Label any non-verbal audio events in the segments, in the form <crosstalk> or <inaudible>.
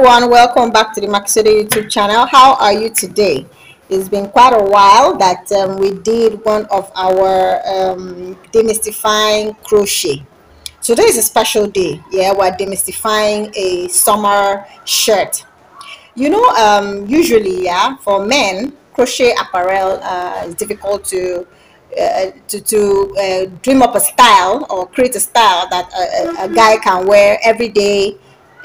Everyone, welcome back to the Makisode YouTube channel. How are you today? It's been quite a while that um, we did one of our um, demystifying crochet. Today is a special day. Yeah, we're demystifying a summer shirt. You know, um, usually, yeah, for men, crochet apparel uh, is difficult to uh, to, to uh, dream up a style or create a style that a, a, a guy can wear every day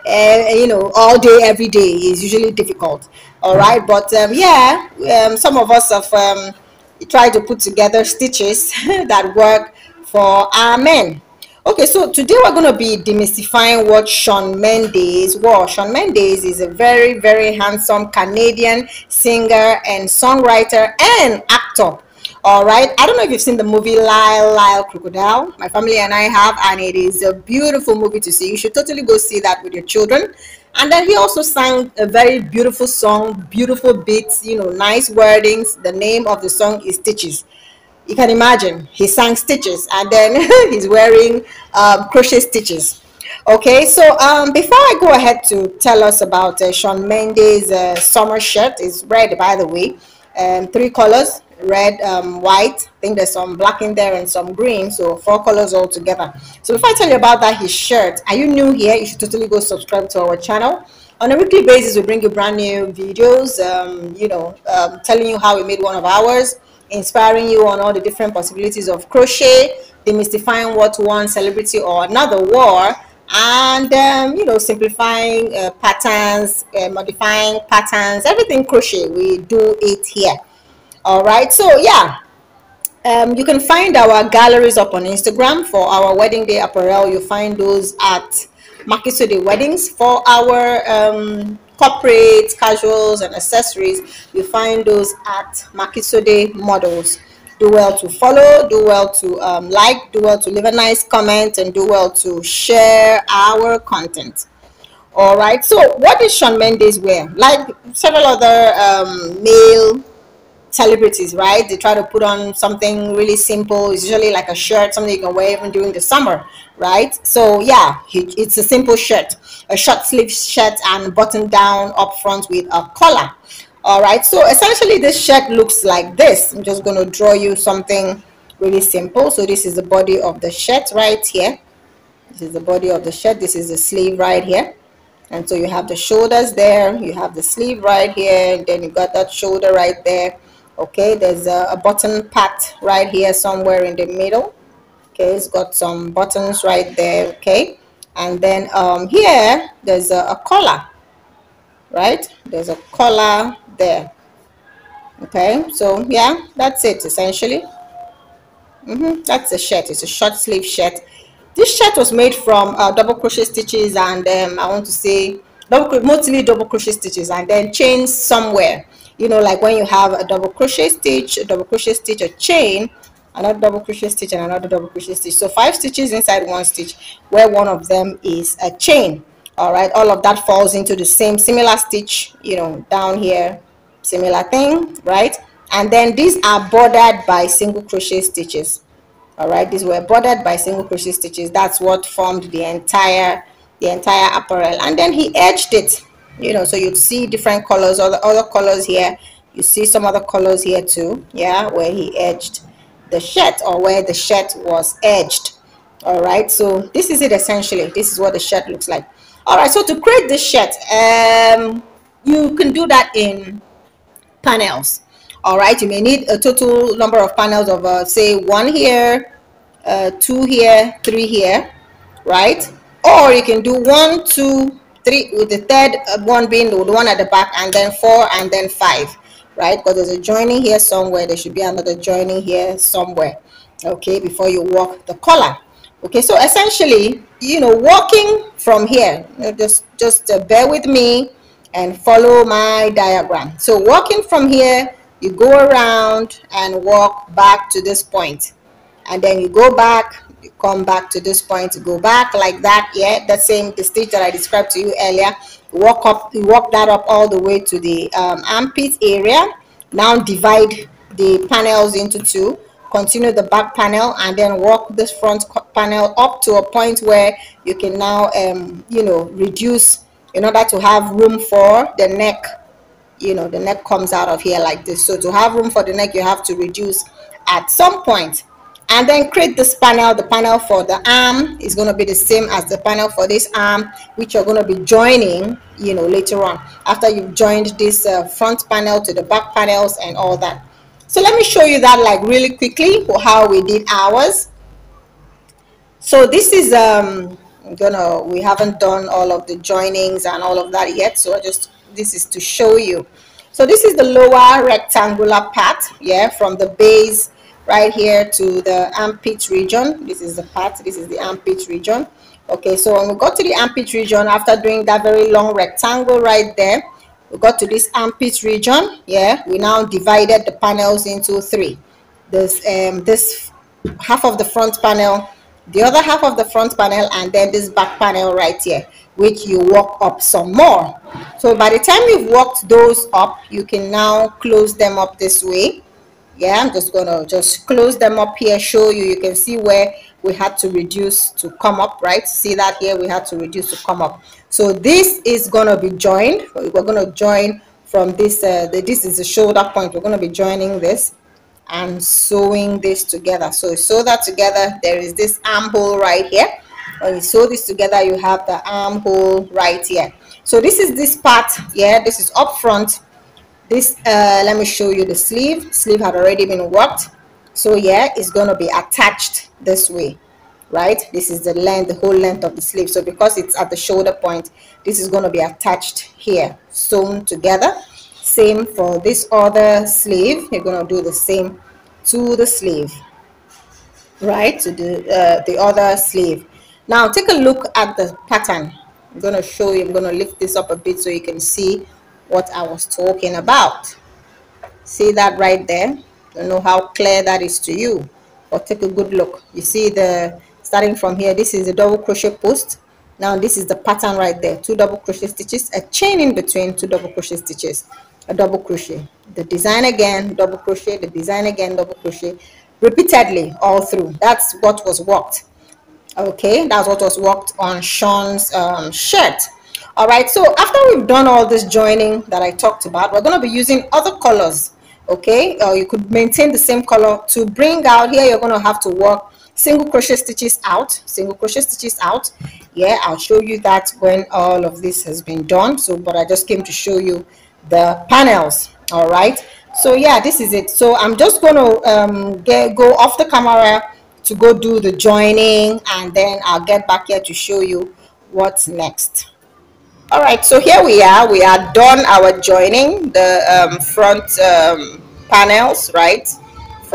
uh, you know, all day, every day is usually difficult. All right, but um, yeah, um, some of us have um, tried to put together stitches <laughs> that work for our men. Okay, so today we're going to be demystifying what Shawn Mendes was. Shawn Mendes is a very, very handsome Canadian singer and songwriter and actor all right. I don't know if you've seen the movie lyle lyle crocodile. My family and i have and it is a beautiful movie to see. You should totally go see that with your children. And then he also sang a very beautiful song beautiful beats you know nice wordings. The name of the song is stitches. You can imagine he sang stitches and then <laughs> he's wearing um, crochet stitches. Okay so um, before i go ahead to tell us about uh, shawn mendes uh, summer shirt is red by the way um, three colors red, um, white. I think there's some black in there and some green. So four colors all together. So before I tell you about that, his shirt, are you new here? You should totally go subscribe to our channel. On a weekly basis, we bring you brand new videos, um, you know, um, telling you how we made one of ours, inspiring you on all the different possibilities of crochet, demystifying what one celebrity or another wore, and um, you know simplifying uh, patterns uh, modifying patterns everything crochet we do it here. All right so yeah. Um, you can find our galleries up on instagram for our wedding day apparel. You find those at makisode weddings for our um, corporate casuals and accessories. You find those at makisode models do well to follow do well to um, like do well to leave a nice comment and do well to share our content all right so what is shawn mendes wear like several other um, male celebrities, right? They try to put on something really simple. It's usually like a shirt, something you can wear even during the summer, right? So yeah, it's a simple shirt, a short sleeve shirt and button down up front with a collar. All right, so essentially this shirt looks like this. I'm just going to draw you something really simple. So this is the body of the shirt right here. This is the body of the shirt. This is the sleeve right here and so you have the shoulders there you have the sleeve right here and then you got that shoulder right there okay there's a, a button part right here somewhere in the middle okay it's got some buttons right there okay and then um, here there's a, a collar right? There's a collar there. Okay so yeah that's it essentially. Mm -hmm. that's a shirt. It's a short sleeve shirt. This shirt was made from uh, double crochet stitches and um, I want to say double mostly double crochet stitches and then chain somewhere. You know like when you have a double crochet stitch a double crochet stitch a chain another double crochet stitch and another double crochet stitch. So five stitches inside one stitch where one of them is a chain all right all of that falls into the same similar stitch you know down here similar thing right? And then these are bordered by single crochet stitches. All right these were bordered by single crochet stitches. That's what formed the entire the entire apparel. And then he edged it you know so you'd see different colors or the other colors here. You see some other colors here too yeah where he edged the shirt or where the shirt was edged. All right so this is it essentially. This is what the shirt looks like all right so to create this shirt um you can do that in panels. All right you may need a total number of panels of uh, say one here uh, two here three here right? Or you can do one two three with the third one being the one at the back and then four and then five right? Because there's a joining here somewhere. There should be another joining here somewhere okay before you walk the collar okay so essentially you know walking from here you know, just just uh, bear with me and follow my diagram. So walking from here you go around and walk back to this point. And then you go back you come back to this point to go back like that yeah the same the stage that i described to you earlier. You walk up you walk that up all the way to the um, armpit area. Now divide the panels into two continue the back panel and then walk this front panel up to a point where you can now um, you know reduce in order to have room for the neck you know the neck comes out of here like this. So to have room for the neck you have to reduce at some point. And then create this panel. The panel for the arm is going to be the same as the panel for this arm which you're going to be joining you know later on. After you've joined this uh, front panel to the back panels and all that so let me show you that like really quickly how we did ours. So this is um gonna we haven't done all of the joinings and all of that yet so I just this is to show you. So this is the lower rectangular part yeah from the base right here to the armpit region. This is the part this is the armpit region. Okay so when we go to the armpit region after doing that very long rectangle right there we got to this armpit region. Yeah we now divided the panels into three. This um this half of the front panel the other half of the front panel and then this back panel right here which you walk up some more. So by the time you've walked those up you can now close them up this way. Yeah i'm just gonna just close them up here show you. You can see where we had to reduce to come up right? See that here? We had to reduce to come up so this is gonna be joined we're gonna join from this uh, the, this is the shoulder point. We're gonna be joining this and sewing this together. So sew that together there is this armhole right here. When you sew this together you have the armhole right here. So this is this part yeah this is up front. This uh let me show you the sleeve. Sleeve had already been worked. So yeah it's going to be attached this way right? This is the length the whole length of the sleeve. So because it's at the shoulder point this is going to be attached here sewn together. Same for this other sleeve. You're going to do the same to the sleeve right? To the uh, the other sleeve. Now take a look at the pattern. I'm going to show you i'm going to lift this up a bit so you can see what i was talking about. See that right there? Don't know how clear that is to you but take a good look. You see the starting from here this is a double crochet post. Now this is the pattern right there. Two double crochet stitches a chain in between two double crochet stitches. A double crochet. The design again double crochet. The design again double crochet. Repeatedly all through. That's what was worked. Okay that's what was worked on Shawn's um, shirt. All right so after we've done all this joining that I talked about we're going to be using other colors. Okay or you could maintain the same color to bring out. Here you're going to have to work single crochet stitches out single crochet stitches out. Yeah I'll show you that when all of this has been done. So but I just came to show you the panels all right? So yeah this is it. So i'm just going to um, get go off the camera to go do the joining and then i'll get back here to show you what's next. All right so here we are. We are done our joining the um, front um, panels right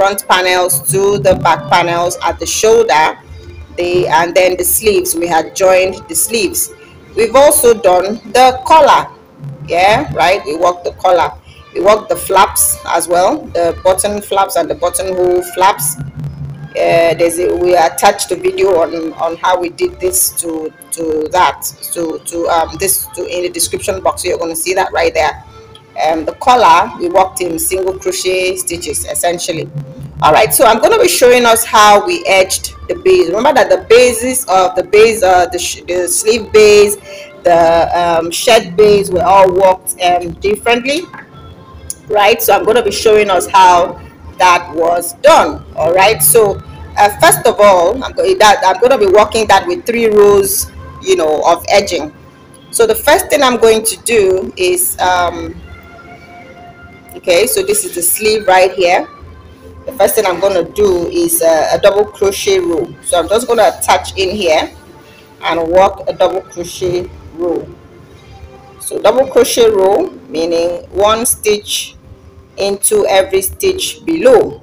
front panels to the back panels at the shoulder. The and then the sleeves we had joined the sleeves. We've also done the collar. Yeah right we work the collar. We work the flaps as well the button flaps and the buttonhole flaps. Uh, there's a, we attached the video on on how we did this to to that to to um this to in the description box you're going to see that right there um the collar we worked in single crochet stitches essentially. All right so i'm going to be showing us how we edged the base. Remember that the bases of the base uh the, the sleeve base the um, shed base were all worked um, differently right? So i'm going to be showing us how that was done all right? So uh, first of all i'm going that i'm going to be working that with three rows you know of edging. So the first thing i'm going to do is um okay so this is the sleeve right here. The first thing i'm going to do is a, double crochet row. So i'm just going to attach in here and work a double crochet row. So double crochet row meaning one stitch into every stitch below.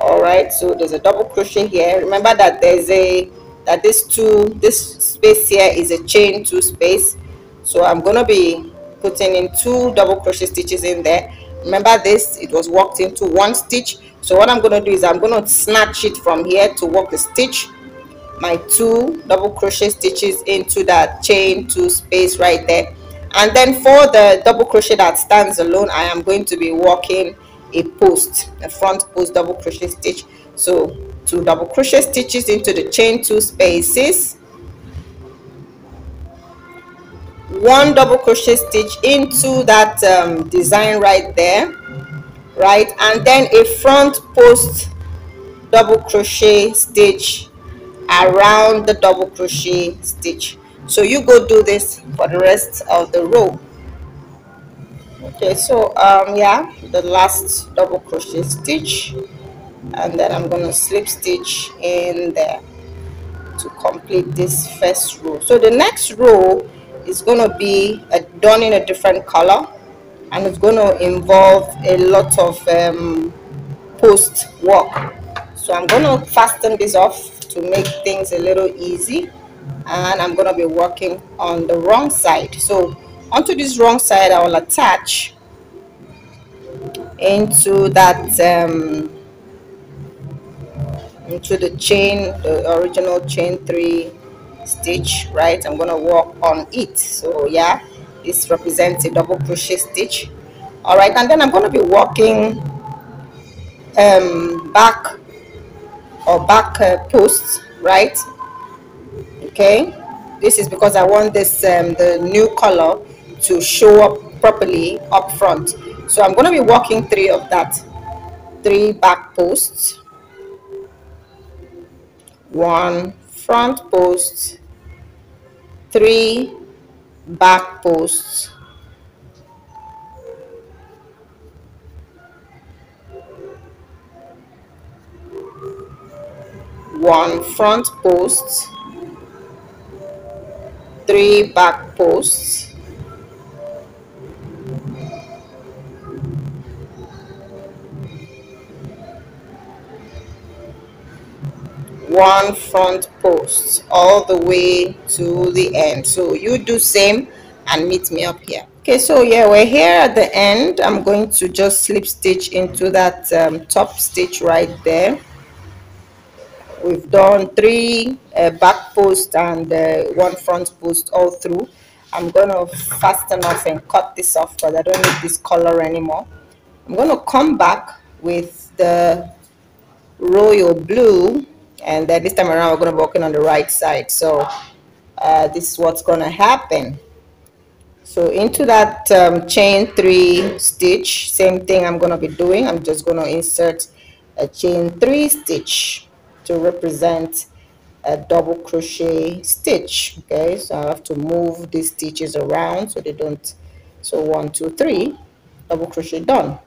All right so there's a double crochet here. Remember that there's a that this two this space here is a chain two space. So i'm gonna be putting in two double crochet stitches in there remember this it was worked into one stitch. So what i'm going to do is i'm going to snatch it from here to work the stitch. My two double crochet stitches into that chain two space right there. And then for the double crochet that stands alone i am going to be working a post a front post double crochet stitch. So two double crochet stitches into the chain two spaces one double crochet stitch into that um, design right there right? And then a front post double crochet stitch around the double crochet stitch. So you go do this for the rest of the row. Okay so um yeah the last double crochet stitch. And then i'm gonna slip stitch in there to complete this first row. So the next row is going to be a, done in a different color and it's going to involve a lot of um, post work. So I'm going to fasten this off to make things a little easy and I'm going to be working on the wrong side. So onto this wrong side I will attach into that um, into the chain the original chain three stitch right? I'm gonna work on it. So yeah this represents a double crochet stitch. All right and then i'm going to be working um back or back uh, posts right? Okay? This is because i want this um the new color to show up properly up front. So i'm going to be working three of that. Three back posts. One front posts, three back posts. One front post three back posts one front post all the way to the end. So you do same and meet me up here. Okay so yeah we're here at the end. I'm going to just slip stitch into that um, top stitch right there. We've done three uh, back post and uh, one front post all through. I'm gonna fasten off and cut this off because i don't need this color anymore. I'm gonna come back with the royal blue and then this time around we're going to be working on the right side. So uh, this is what's going to happen. So into that um, chain three stitch same thing I'm going to be doing. I'm just going to insert a chain three stitch to represent a double crochet stitch okay? So I have to move these stitches around so they don't so one two three double crochet done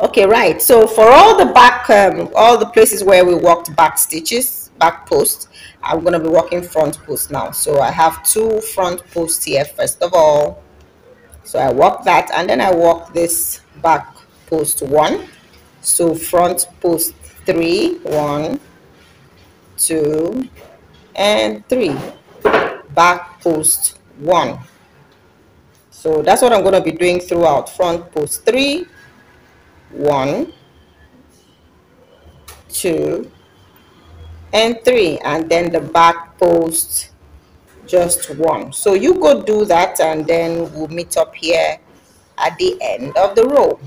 okay right. So for all the back um, all the places where we worked back stitches back post i'm to be working front post now. So i have two front posts here first of all. So i work that and then i work this back post one. So front post three one two and three. Back post one. So that's what i'm going to be doing throughout. Front post three one two and three. And then the back post just one. So you go do that and then we'll meet up here at the end of the row.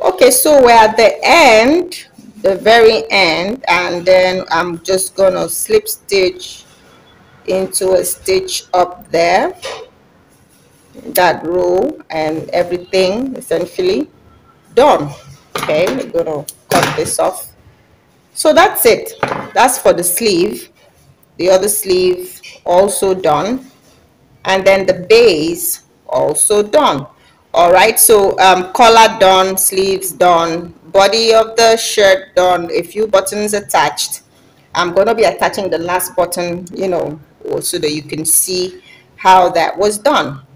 Okay so we're at the end the very end and then i'm just gonna slip stitch into a stitch up there. That row and everything essentially done. Okay we're gonna cut this off. So that's it. That's for the sleeve. The other sleeve also done. And then the base also done. All right so um, collar done sleeves done body of the shirt done. A few buttons attached. I'm going to be attaching the last button you know so that you can see how that was done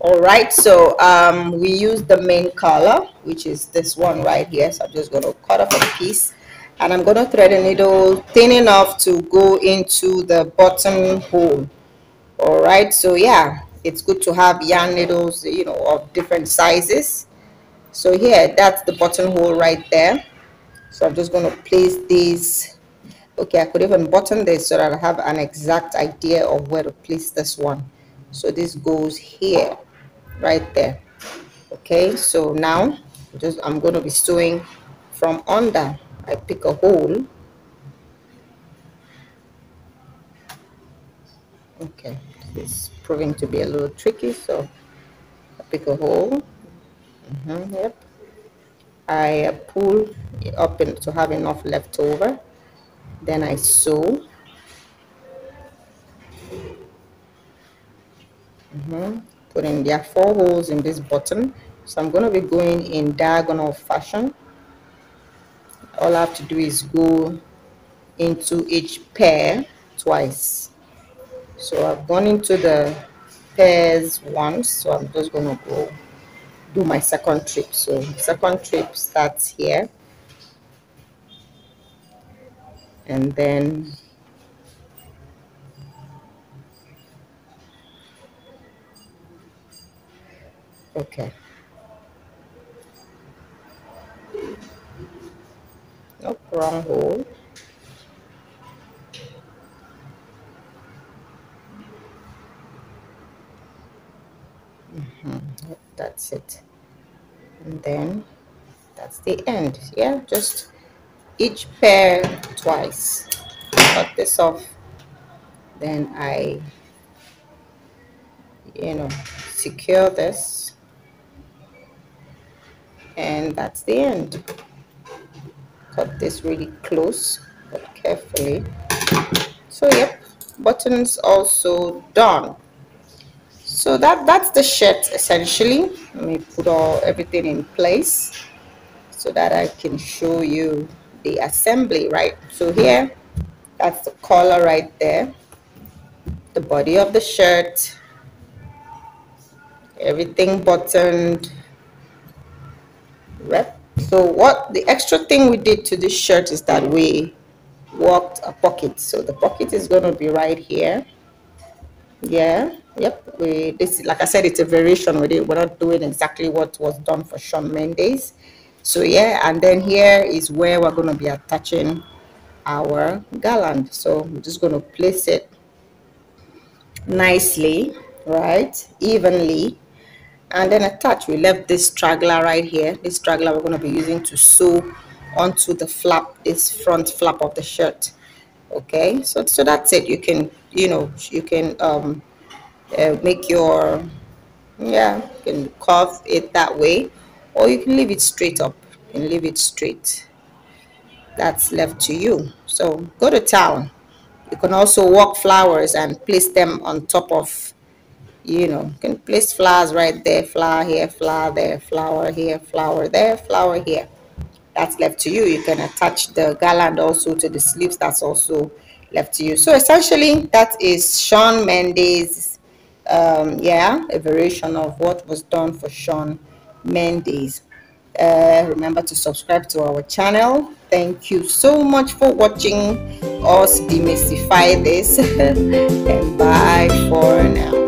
all right so um, we use the main color which is this one right here. So i'm just going to cut off a piece and i'm going to thread a needle thin enough to go into the bottom hole. All right so yeah it's good to have yarn needles you know of different sizes. So here that's the button hole right there. So i'm just going to place these okay i could even button this so that i have an exact idea of where to place this one. So this goes here right there. Okay so now just I'm going to be sewing from under. I pick a hole. Okay it's proving to be a little tricky so I pick a hole. Mm -hmm, yep. I pull it up in, to have enough left over. Then I sew. Mm -hmm. Put in there are four holes in this button so I'm going to be going in diagonal fashion. All I have to do is go into each pair twice. So I've gone into the pairs once so I'm just going to go do my second trip. So second trip starts here. And then okay. Nope wrong hole. Mm -hmm. that's it. And then that's the end. Yeah just each pair twice. Cut this off. Then I you know secure this and that's the end. Cut this really close but carefully. So yep buttons also done. So that that's the shirt essentially. Let me put all everything in place so that I can show you the assembly right? So here that's the collar right there. The body of the shirt. Everything buttoned so what the extra thing we did to this shirt is that we worked a pocket. So the pocket is going to be right here. Yeah yep we this like i said it's a variation. With it we're not doing exactly what was done for Shawn Mendes. So yeah and then here is where we're going to be attaching our garland. So we're just going to place it nicely right evenly and then attach we left this straggler right here. This straggler we're going to be using to sew onto the flap this front flap of the shirt. Okay so so that's it. You can you know you can um uh, make your yeah you can curve it that way or you can leave it straight up. And leave it straight. That's left to you. So go to town. You can also work flowers and place them on top of you know you can place flowers right there flower here flower there flower here flower there flower here. That's left to you. You can attach the garland also to the sleeves. That's also left to you. So essentially that is Shawn Mendes um, yeah a variation of what was done for Shawn Mendes. Uh, remember to subscribe to our channel. Thank you so much for watching us demystify this. <laughs> And bye for now